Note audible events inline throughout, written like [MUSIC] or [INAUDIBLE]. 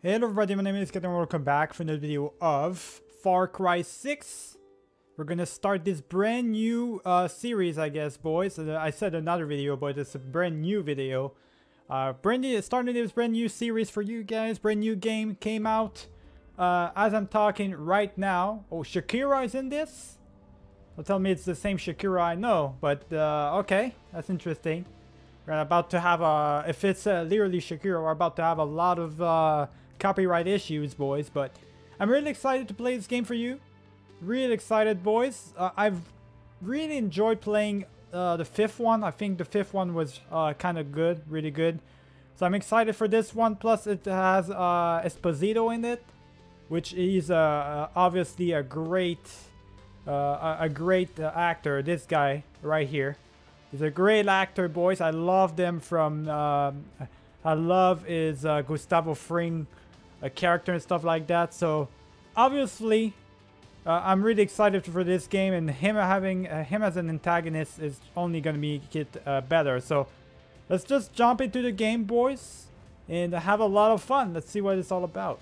Hello everybody, my name is Captain. Welcome back for another video of Far Cry 6. We're gonna start this brand new uh, series, I guess, boys. Uh, I said another video, but it's a brand new video. Uh, brand new, starting this brand new series for you guys. Brand new game came out uh, as I'm talking right now. Oh, Shakira is in this? Don't tell me it's the same Shakira I know, but uh, okay, that's interesting. We're about to have a, if it's uh, literally Shakira, we're about to have a lot of uh, copyright issues, boys. But I'm really excited to play this game for you. Really excited, boys. Uh, I've really enjoyed playing uh, the fifth one. I think the fifth one was uh, kind of good, really good. So I'm excited for this one. Plus, it has uh, Esposito in it, which is uh, obviously a great, uh, a great uh, actor. This guy right here. He's a great actor, boys. I love them from. Um, I love his uh, Gustavo Fring uh, character and stuff like that. So, obviously, uh, I'm really excited for this game, and him having uh, him as an antagonist is only gonna make it uh, better. So, let's just jump into the game, boys, and have a lot of fun. Let's see what it's all about.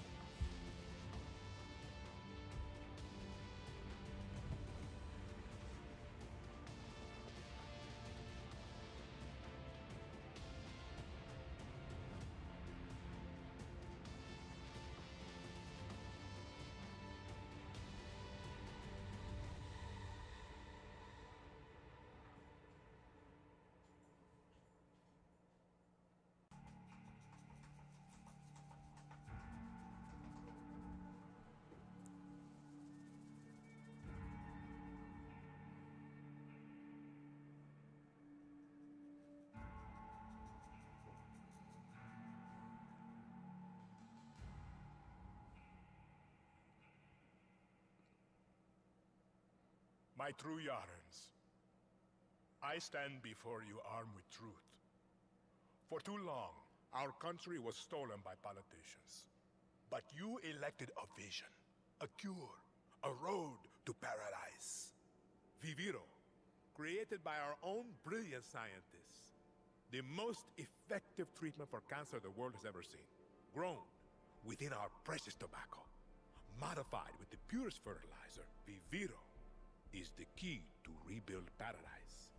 My true Yarans, I stand before you armed with truth. For too long, our country was stolen by politicians. But you elected a vision, a cure, a road to paradise. Viviro, created by our own brilliant scientists. The most effective treatment for cancer the world has ever seen. Grown within our precious tobacco. Modified with the purest fertilizer, Viviro is the key to rebuild paradise.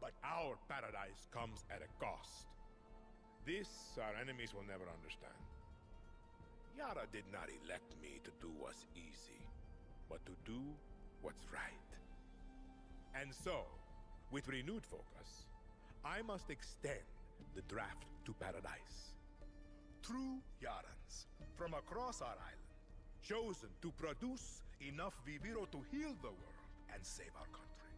But our paradise comes at a cost. This our enemies will never understand. Yara did not elect me to do what's easy, but to do what's right. And so, with renewed focus, I must extend the draft to paradise. True Yarans from across our island, chosen to produce enough Viviro to heal the world and save our country.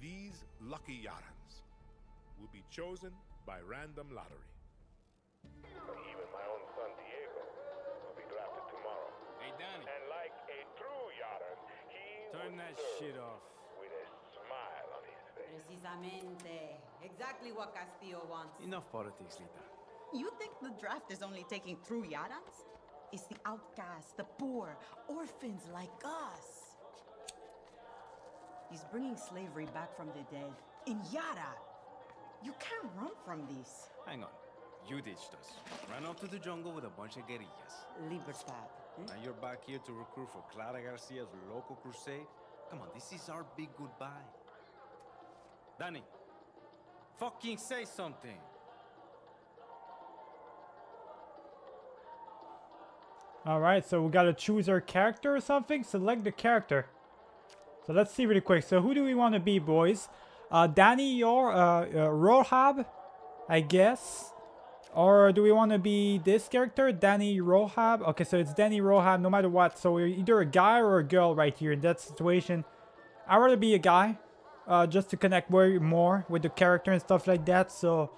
These lucky Yarans will be chosen by random lottery. Even my own son Diego will be drafted tomorrow. Hey, Danny, And like a true Yaran, he turn will that shit off. with a smile on his face. Precisamente. Exactly what Castillo wants. Enough politics, Lita. You think the draft is only taking true Yarans? It's the outcasts, the poor, orphans like us. He's bringing slavery back from the dead. In Yara! You can't run from this. Hang on. You ditched us. Ran off to the jungle with a bunch of guerrillas. Libertad. eh? Now you're back here to recruit for Clara Garcia's local crusade? Come on, this is our big goodbye. Danny, fucking say something. Alright, so we gotta choose our character or something? Select the character. So let's see really quick. So who do we want to be, boys? Uh, Danny Yor, uh, uh, Rojas, I guess. Or do we want to be this character, Danny Rojas? Okay, so it's Danny Rojas no matter what. So we're either a guy or a girl right here in that situation. I'd rather be a guy, uh, just to connect way more with the character and stuff like that. So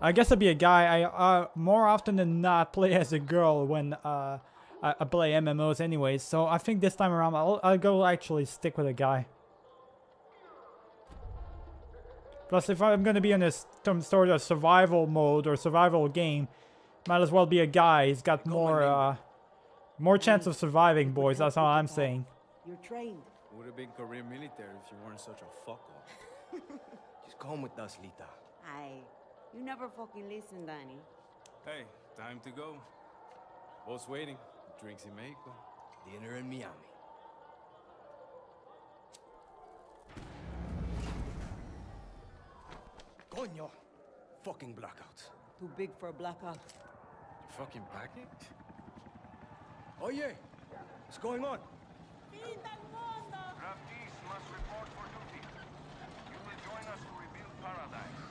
I guess I'd be a guy. I uh, more often than not [LAUGHS] play as a girl when uh, I, I play MMOs anyways. So I think this time around I'll, I'll go actually stick with a guy. Plus, if I'm gonna be in this some sort of survival mode or survival game, might as well be a guy. He's got more uh, more chance of surviving, boys. That's all I'm saying. You're trained. Would have been career military if you weren't such a fuck off. [LAUGHS] Just come with us, Lita. Aye. You never fucking listen, Danny. Hey, time to go. Boss waiting. Drinks in Mexico. Dinner in Miami. Coño! Fucking blackout. Too big for a blackout. You fucking packing? Oye! What's going on? Draftees must report for duty. You will join us to rebuild paradise.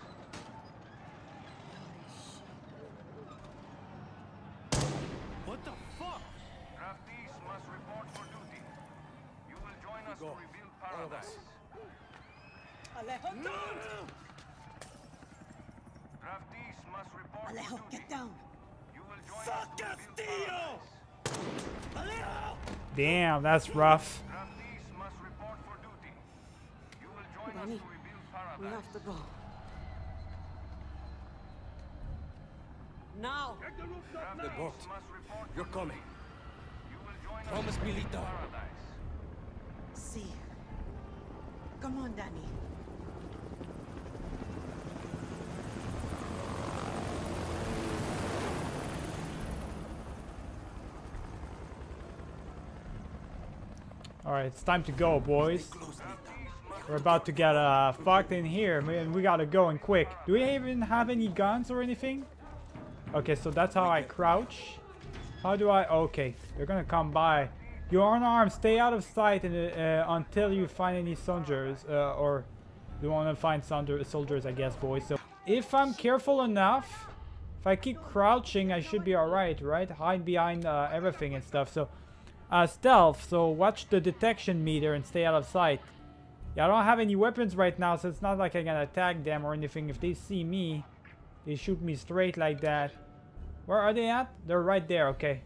Will Go. All of us. paradise. Alejo, don't! Draftees must report Alejo, for duty. get down! You will join us to rebuild paradise. Damn, that's rough. Draftees must report for duty. You will join Danny, us to rebuild We have to go. Now! The boat. Draftees must You're coming. You will join Promise us to me, rebuild Lito. paradise. See. Come on, Danny. Alright, it's time to go, boys. We're about to get uh, fucked in here, man. We gotta go and quick. Do we even have any guns or anything? Okay, so that's how I crouch. How do I? Okay, they're gonna come by. You're unarmed. Stay out of sight and, uh, until you find any soldiers, uh, or you want to find soldiers, I guess, boys. So if I'm careful enough, if I keep crouching, I should be alright, right? Hide behind uh, everything and stuff. So uh, stealth. So watch the detection meter and stay out of sight. Yeah, I don't have any weapons right now, so it's not like I can attack them or anything. If they see me, they shoot me straight like that. Where are they at? They're right there, okay.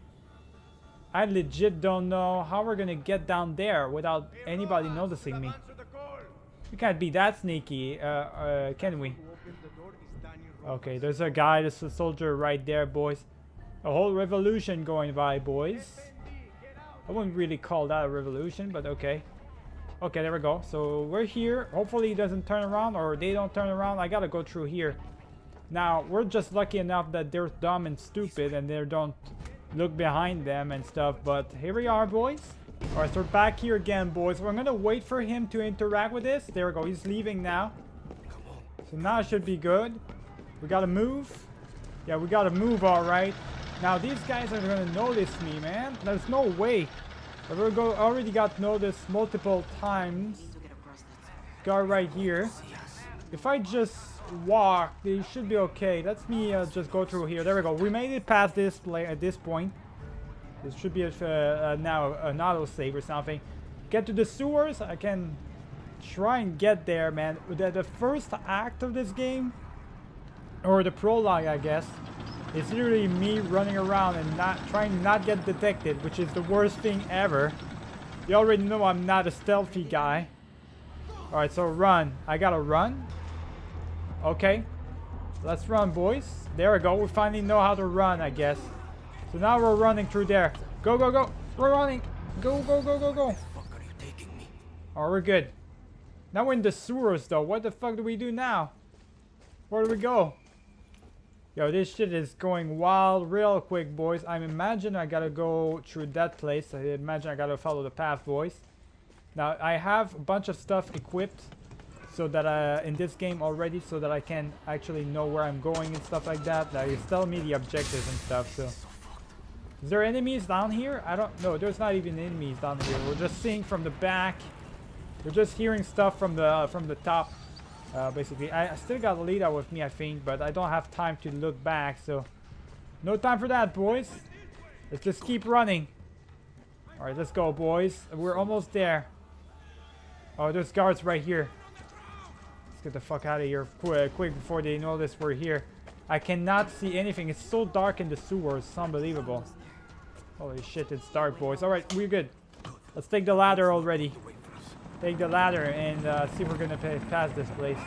I legit don't know how we're gonna get down there without anybody noticing me. We can't be that sneaky, uh, uh, can we? Okay, there's a guy, there's a soldier right there, boys. A whole revolution going by, boys. I wouldn't really call that a revolution, but okay. Okay, there we go. So we're here. Hopefully he doesn't turn around or they don't turn around. I gotta go through here. Now, we're just lucky enough that they're dumb and stupid and they don't look behind them and stuff. But here we are, boys. Alright, so we're back here again, boys. We're gonna wait for him to interact with this. There we go. He's leaving now. So now it should be good. We gotta move. Yeah, we gotta move, alright. Now, these guys are gonna notice me, man. There's no way. I've already go- already got noticed multiple times. Guard right here. If I just walk, they should be okay. Let me uh, just go through here. There we go. We made it past this play at this point. This should be a, uh, uh, now an auto save or something. Get to the sewers. I can try and get there, man. The, the first act of this game, or the prologue, I guess, is literally me running around and not trying not get detected, which is the worst thing ever. You already know I'm not a stealthy guy. Alright, so run. I gotta run. Okay. Let's run, boys. There we go. We finally know how to run, I guess. So now we're running through there. Go, go, go. We're running. Go, go, go, go, go. Oh, we're good. Now we're in the sewers, though. What the fuck do we do now? Where do we go? Yo, this shit is going wild real quick, boys. I imagine I gotta go through that place. I imagine I gotta follow the path, boys. Now, I have a bunch of stuff equipped so that uh, in this game already so that I can actually know where I'm going and stuff like that. Now, you tell me the objectives and stuff, so... Is there enemies down here? I don't know. There's not even enemies down here. We're just seeing from the back. We're just hearing stuff from the uh, from the top. Uh, basically, I, I still got Lita with me, I think, but I don't have time to look back, so no time for that, boys. Let's just keep running. All right, let's go, boys. We're almost there. Oh, there's guards right here. Get the fuck out of here quick, quick before they notice we're here. I cannot see anything. It's so dark in the sewers. It's unbelievable. Holy shit, it's dark, boys. All right, we're good. Let's take the ladder already. Take the ladder and uh, see if we're gonna pass this place.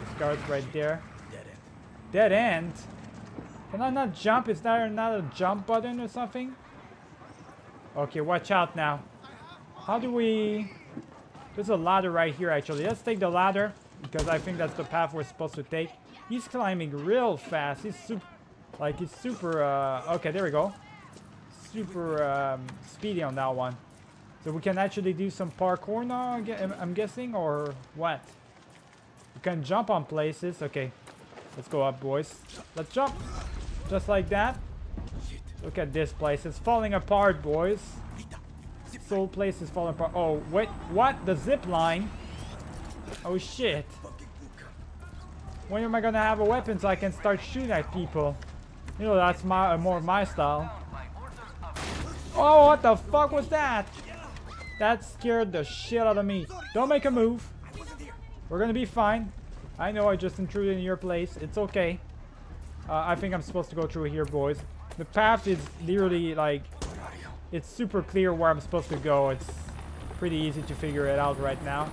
This guard's right there. Dead end. Dead end? Can I not jump? Is there not a jump button or something? Okay, watch out now. How do we... There's a ladder right here, actually. Let's take the ladder, because I think that's the path we're supposed to take. He's climbing real fast. He's super... Like, he's super... Uh, okay, there we go. super um, speedy on that one. So we can actually do some parkour now, I'm- guessing, or what? We can jump on places. Okay, let's go up, boys. Let's jump. Just like that. Look at this place. It's falling apart, boys. Whole place is falling apart. Oh, wait. What? The zip line? Oh, shit. When am I gonna have a weapon so I can start shooting at people? You know, that's my uh, more my style. Oh, what the fuck was that? That scared the shit out of me. Don't make a move. We're gonna be fine. I know I just intruded in your place. It's okay. Uh, I think I'm supposed to go through here, boys. The path is literally like... It's super clear where I'm supposed to go. It's pretty easy to figure it out right now.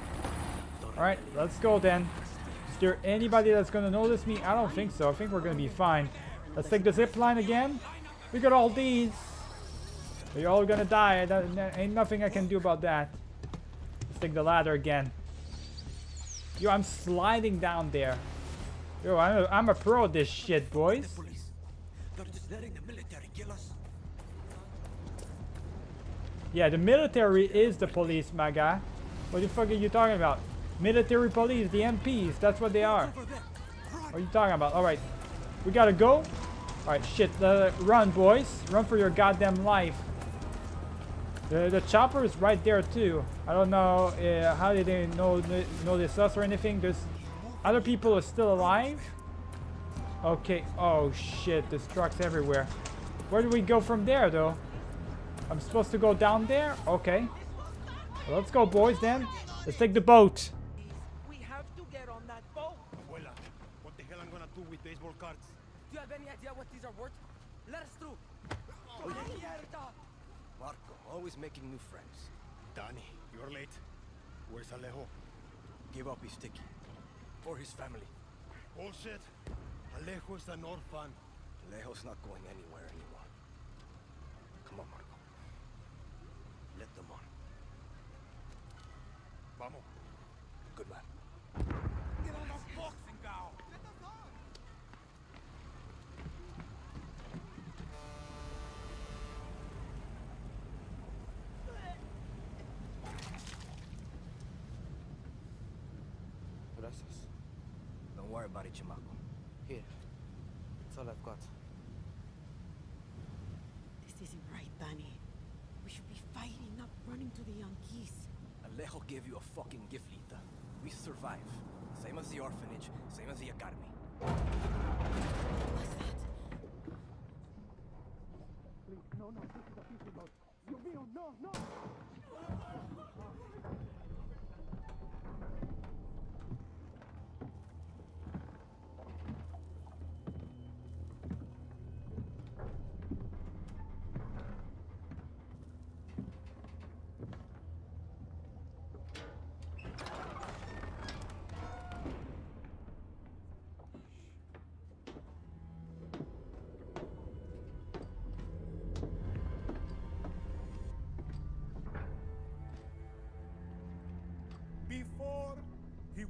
Alright, let's go then. Is there anybody that's gonna notice me? I don't think so. I think we're gonna be fine. Let's take the zip line again. We got all these. We're all gonna die. That, ain't nothing I can do about that. Let's take the ladder again. Yo, I'm sliding down there. Yo, I'm a, I'm a pro at this shit, boys. The. Yeah, the military is the police, my guy. What the fuck are you talking about? Military police, the MPs, that's what they are. What are you talking about? Alright, we gotta go. Alright, shit, uh, run, boys. Run for your goddamn life. The, the chopper is right there, too. I don't know uh, how did they know, notice us or anything. There's other people are still alive. Okay, oh shit, there's trucks everywhere. Where do we go from there, though? I'm supposed to go down there? Okay. Well, let's go, boys, then. Let's take the boat. We have to get on that boat. Abuela, what the hell I'm gonna do with cards? Do you have any idea what these are worth? Let us through. Mierda! Marco, always making new friends. Danny, you're late. Where's Alejo? Give up his ticket. For his family. Bullshit. Alejo is an orphan. Alejo's not going anywhere anymore. Come on, Marco. Let them on. Vamos. Good man. Get on the boxing gown! Gracias. Don't worry about it, Chamaco. Here. That's all I've got. This isn't right, Danny. We should be fighting, not running to the Yankees. Alejo gave you a fucking gift, Lita. We survive. Same as the orphanage, same as the academy. What's that? Before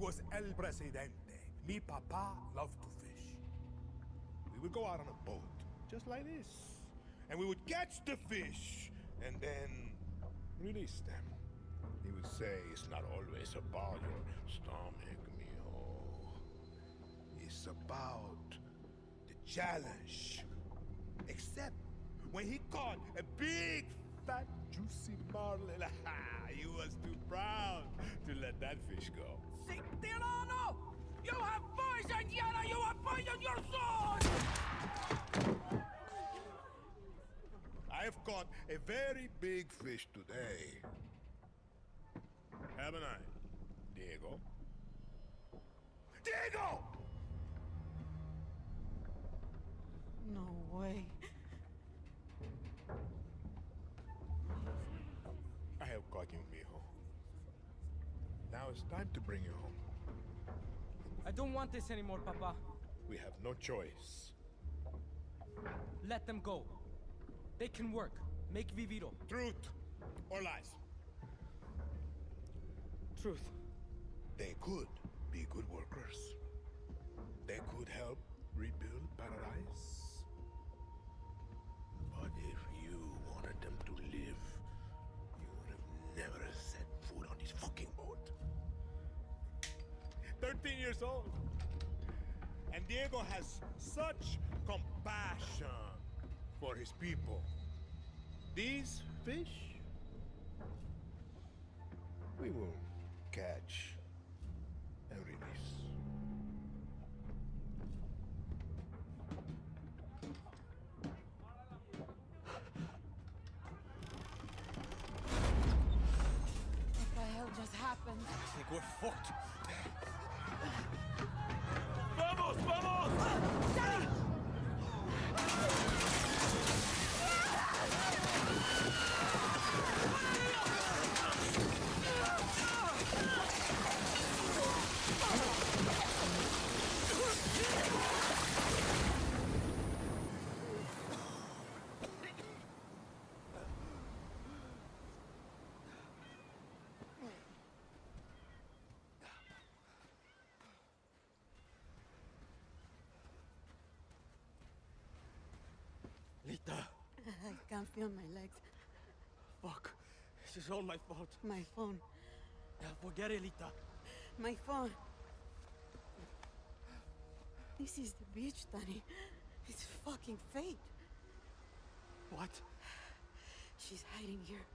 was El Presidente, mi papa loved to fish. We would go out on a boat, just like this, and we would catch the fish and then release them. He would say it's not always about your stomach, mijo. It's about the challenge. Except when he caught a big, fat, juicy marlin, [LAUGHS] he was too proud to let that fish go. Si Tirano! You have poisoned Yara! You have poisoned your son! I have caught a very big fish today. Haven't I, Diego? Diego! No way. I have caught you, It's time to bring you home. I don't want this anymore, Papa. We have no choice. Let them go. They can work. Make Viviro. Truth or lies? Truth. They could be good workers. They could help rebuild paradise. 13 years old. And Diego has such compassion for his people. These fish, we will catch [LAUGHS] I can't feel my legs. fuck. This is all my fault. My phone. Yeah, forget it, Lita. My phone. This is the beach, Danny. It's fucking fate. What? She's hiding here.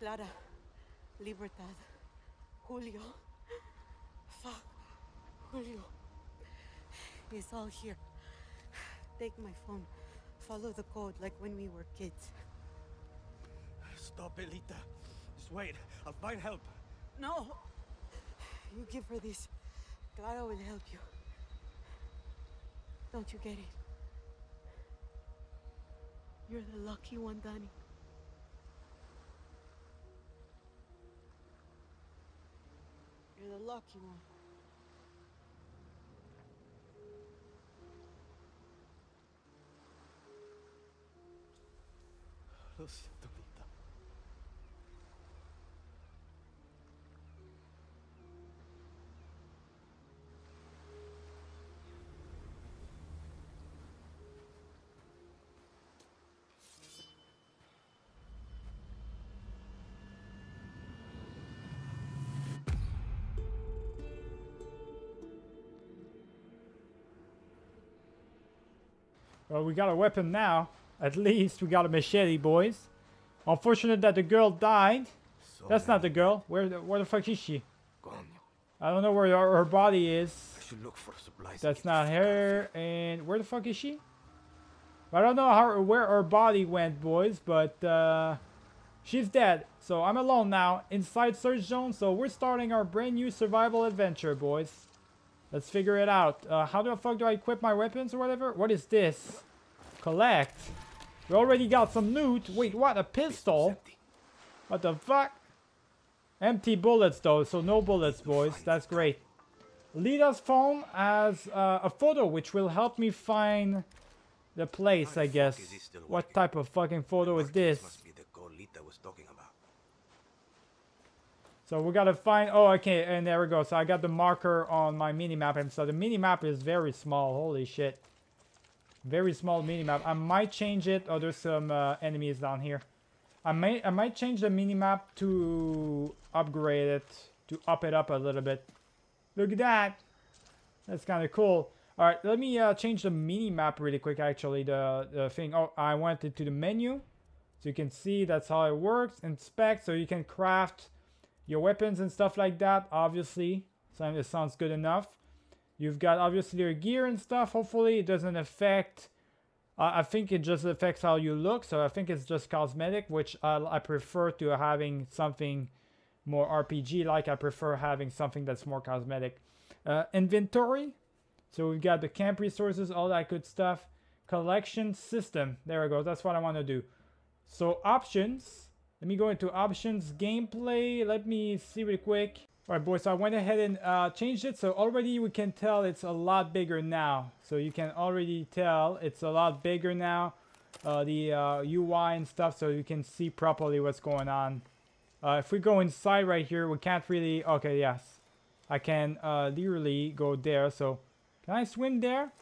Clara, Libertad, Julio. Fuck. Julio. It's all here. Take my phone. Follow the code like when we were kids. Stop it, Lita. Just wait. I'll find help. No! You give her this. Clara will help you. Don't you get it? You're the lucky one, Danny. You're the lucky one. Lo siento. Well, we got a weapon now. At least we got a machete, boys. Unfortunate that the girl died. That's not the girl. Where the, where the fuck is she? I don't know where her, her body is. I should look for supplies. That's not her. And where the fuck is she? I don't know how where her body went, boys, but uh, she's dead. So I'm alone now inside search zone. So we're starting our brand new survival adventure, boys. Let's figure it out. Uh, how the fuck do I equip my weapons or whatever? What is this? Collect. We already got some loot. Wait, what? A pistol? What the fuck? Empty bullets though, so no bullets, boys. That's great. Lita's phone has uh, a photo which will help me find the place, I guess. What type of fucking photo is this? So we gotta find. Oh, okay, and there we go. So I got the marker on my mini map, and so the mini map is very small. Holy shit, very small mini map. I might change it. Oh, there's some uh, enemies down here. I may I might change the mini map to upgrade it to up it up a little bit. Look at that. That's kind of cool. All right, let me uh, change the mini map really quick. Actually, the the thing. Oh, I went into the menu, so you can see that's how it works. Inspect, so you can craft your weapons and stuff like that. Obviously, so it sounds good enough. You've got obviously your gear and stuff. Hopefully, it doesn't affect. Uh, I think it just affects how you look. So I think it's just cosmetic, which I, I prefer to having something more RPG like. I prefer having something that's more cosmetic. Uh, inventory. So we've got the camp resources, all that good stuff. Collection system. There we go. That's what I want to do. So options. Let me go into options, gameplay. Let me see real quick. All right, boys, so I went ahead and uh, changed it. So already we can tell it's a lot bigger now. So you can already tell it's a lot bigger now. Uh, the uh, UI and stuff, so you can see properly what's going on. Uh, if we go inside right here, we can't really... Okay, yes. I can uh, literally go there. So can I swim there?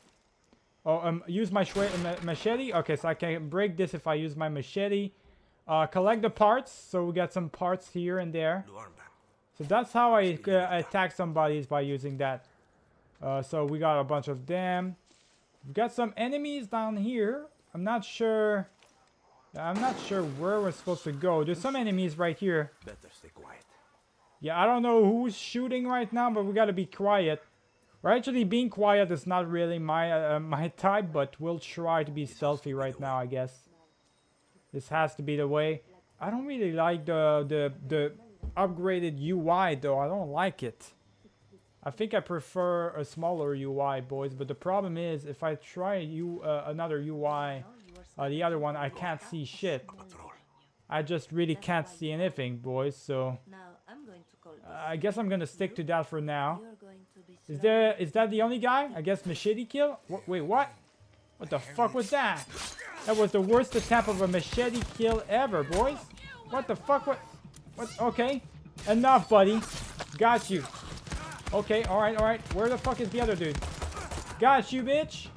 Oh, um, use my ma- machete? Okay, so I can break this if I use my machete. Uh, collect the parts. So we got some parts here and there. So that's how I uh, attack somebody is by using that. Uh, so we got a bunch of them. We've got some enemies down here. I'm not sure. I'm not sure where we're supposed to go. There's some enemies right here. Better stay quiet. Yeah, I don't know who's shooting right now, but we gotta be quiet. Or actually, being quiet is not really my uh, [LAUGHS] my type, but we'll try to be stealthy right now, I guess. This has to be the way. I don't really like the the the upgraded UI though. I don't like it. I think I prefer a smaller UI, boys. But the problem is, if I try you uh, another UI, uh, the other one, I can't see shit. I just really can't see anything, boys. So. I guess I'm gonna stick to that for now. Is there is that the only guy? I guess machete kill? Wait, what? What the fuck was that? That was the worst attempt of a machete kill ever, boys. What the fuck? What? What? Okay, enough, buddy. Got you. Okay, all right, all right. Where the fuck is the other dude? Got you, bitch.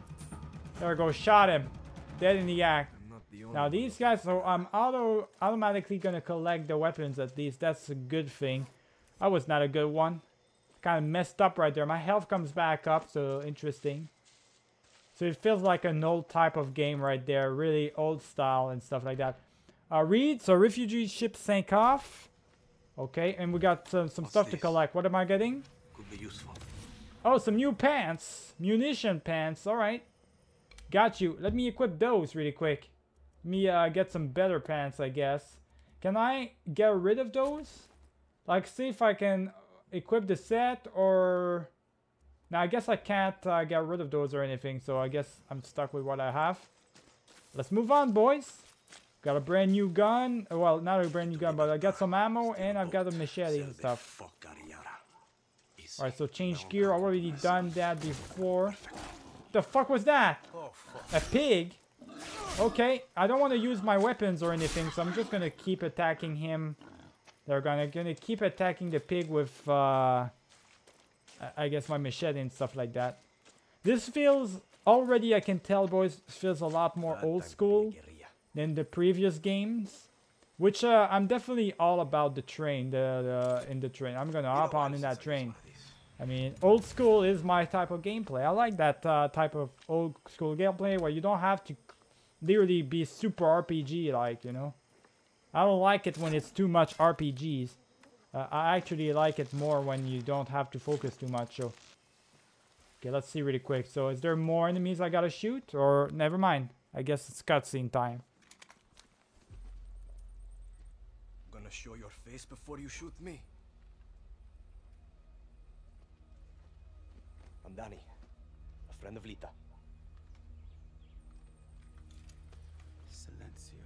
There we go. Shot him. Dead in the act. The Now these guys, so I'm auto automatically gonna collect the weapons at least. That's a good thing. That was not a good one. Kind of messed up right there. My health comes back up, so interesting. So it feels like an old type of game right there, really old style and stuff like that. Uh, read. So refugee ship sank off. Okay, and we got some some What's stuff to collect. What am I getting? could be useful. Oh, some new pants. Munition pants. All right. Got you. Let me equip those really quick. Let me uh, get some better pants, I guess. Can I get rid of those? Like, see if I can equip the set or... Now, I guess I can't uh, get rid of those or anything, so I guess I'm stuck with what I have. Let's move on, boys. Got a brand new gun. Well, not a brand new gun, but I got some ammo and I've got a machete and stuff. Alright, so change gear. Already done that before. The fuck was that? A pig? Okay, I don't want to use my weapons or anything, so I'm just gonna keep attacking him. They're gonna gonna keep attacking the pig with, uh, I- guess my machete and stuff like that. This feels already, I can tell, boys, feels a lot more old school. Than the previous games. Which uh, I'm definitely all about the train, the, the in the train. I'm gonna hop on in that train. one of these. I mean, old school is my type of gameplay. I like that uh, type of old school gameplay where you don't have to literally be super RPG like, you know. I don't like it when it's too much RPGs. Uh, I actually like it more when you don't have to focus too much. So, okay, let's see really quick. So, is there more enemies I gotta shoot, or never mind? I guess it's cutscene time. Gonna show your face before you shoot me. I'm Danny, a friend of Lita. Silencio.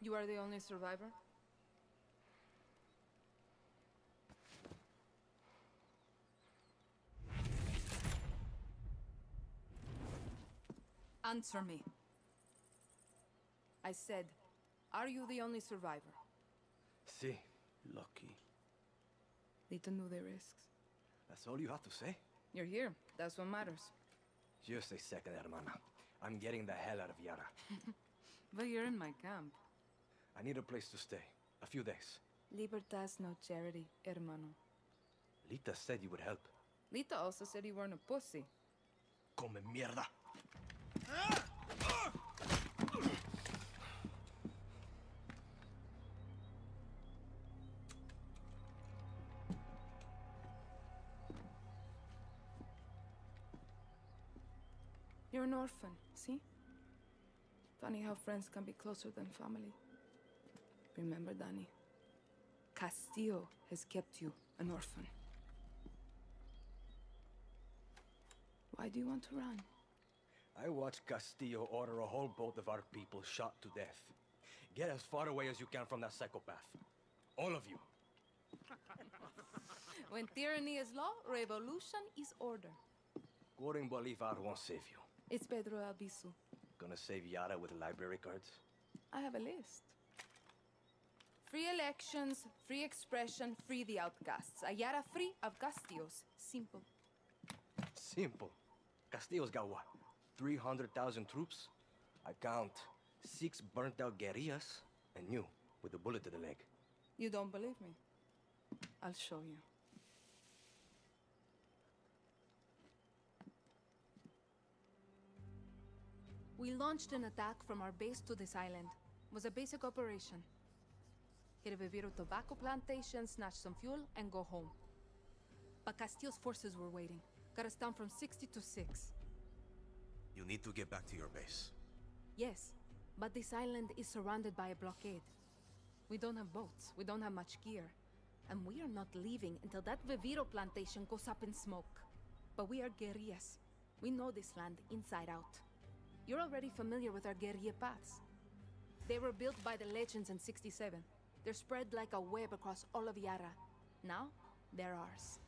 You are the only survivor? Answer me. I said, are you the only survivor? Si, lucky. Lita knew the risks. That's all you have to say? You're here. That's what matters. Just a second, hermana. I'm getting the hell out of Yara. [LAUGHS] But you're in my camp. I need a place to stay. A few days. Libertas no charity, hermano. Lita said you would help. Lita also said you weren't a pussy. Come mierda. You're an orphan, see? Funny how friends can be closer than family. Remember, Danny, Castillo has kept you an orphan. Why do you want to run? I watched Castillo order a whole boat of our people shot to death. Get as far away as you can from that psychopath. All of you. [LAUGHS] When tyranny is law, revolution is order. Quoting Bolivar won't save you. It's Pedro Albizu. Gonna save Yara with library cards? I have a list. Free elections, free expression, free the outcasts. Ayara free of Castillos. Simple. Simple. Castillo's got what? 300,000 troops? I count six burnt out guerrillas and you with a bullet to the leg. You don't believe me? I'll show you. We launched an attack from our base to this island. It was a basic operation. Hit a Viviro tobacco plantation, snatch some fuel, and go home. But Castillo's forces were waiting. Got us down from 60 to 6. You need to get back to your base. Yes, but this island is surrounded by a blockade. We don't have boats, we don't have much gear. And we are not leaving until that Viviro plantation goes up in smoke. But we are guerrillas. We know this land inside out. You're already familiar with our guerrilla paths. They were built by the legends in 67. They're spread like a web across all of Yara. Now, they're ours.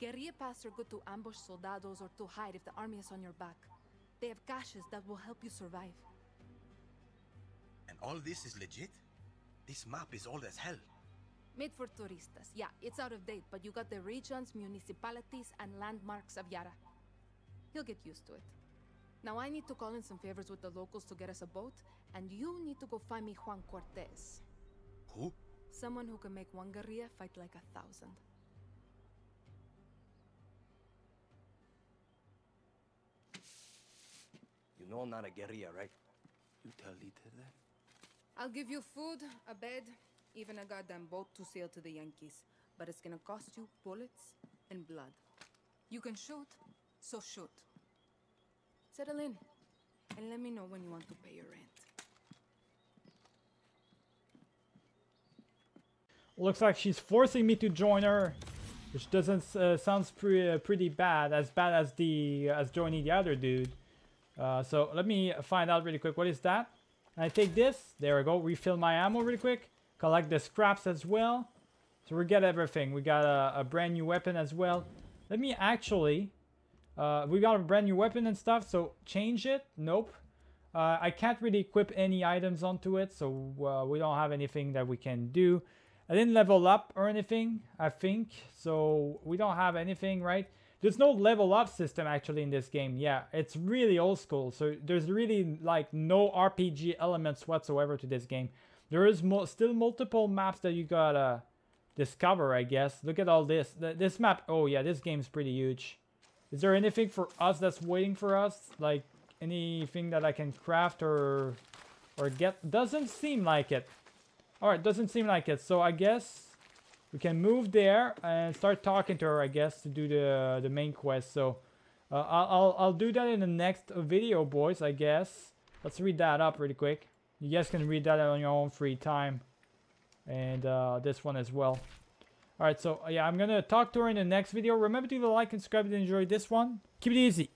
Guerrilla paths are good to ambush soldados or to hide if the army is on your back. They have caches that will help you survive. And all this is legit? This map is old as hell. Made for turistas. Yeah, it's out of date, but you got the regions, municipalities, and landmarks of Yara. You'll get used to it. Now I need to call in some favors with the locals to get us a boat, and you need to go find me Juan Cortez. Who? Someone who can make one guerrilla fight like a thousand. Know I'm not a guerrilla, right? You tell Lita that? I'll give you food, a bed, even a goddamn boat to sail to the Yankees. But it's gonna cost you bullets and blood. You can shoot, so shoot. Settle in, and let me know when you want to pay your rent. Looks like she's forcing me to join her, which doesn't uh, sounds pretty uh, pretty bad, as bad as the as joining the other dude. Uh, so let me find out really quick. What is that? I take this. There we go. Refill my ammo really quick. Collect the scraps as well. So we get everything. We got a, a brand new weapon as well. Let me actually. Uh, we got a brand new weapon and stuff. So change it. Nope. Uh, I can't really equip any items onto it. So uh, we don't have anything that we can do. I didn't level up or anything, I think. So we don't have anything, right? There's no level up system actually in this game. Yeah, it's really old school. So there's really like no RPG elements whatsoever to this game. There is mo still multiple maps that you gotta discover, I guess. Look at all this. Th this map, oh yeah, this game's pretty huge. Is there anything for us that's waiting for us? Like anything that I can craft or or get? Doesn't seem like it. Alright, doesn't seem like it. So I guess we can move there and start talking to her, I guess, to do the, the main quest. So uh, I'll, I'll, do that in the next video, boys, I guess. Let's read that up really quick. You guys can read that on your own free time. And uh, this one as well. Alright, so yeah, I'm going to talk to her in the next video. Remember to leave a like and subscribe if you enjoyed this one. Keep it easy.